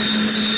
you